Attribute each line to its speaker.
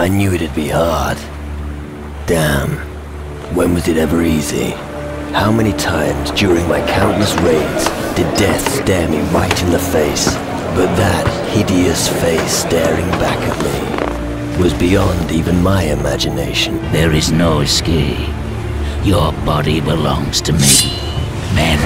Speaker 1: I knew it'd be hard. Damn. When was it ever easy? How many times during my countless raids did death stare me right in the face? But that hideous face staring back at me was beyond even my imagination.
Speaker 2: There is no escape. Your body belongs to me. Men!